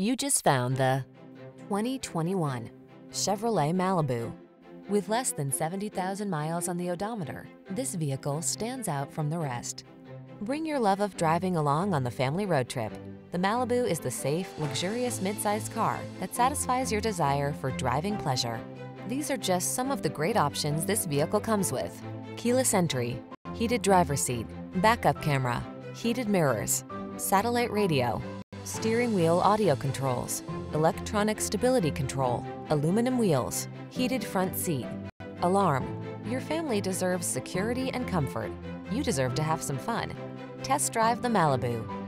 You just found the 2021 Chevrolet Malibu. With less than 70,000 miles on the odometer, this vehicle stands out from the rest. Bring your love of driving along on the family road trip. The Malibu is the safe, luxurious midsize car that satisfies your desire for driving pleasure. These are just some of the great options this vehicle comes with. Keyless entry, heated driver seat, backup camera, heated mirrors, satellite radio, steering wheel audio controls, electronic stability control, aluminum wheels, heated front seat, alarm. Your family deserves security and comfort. You deserve to have some fun. Test drive the Malibu.